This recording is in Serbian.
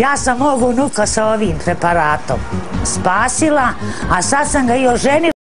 Ja sam mog unuka sa ovim preparatom spasila, a sad sam ga i oženila.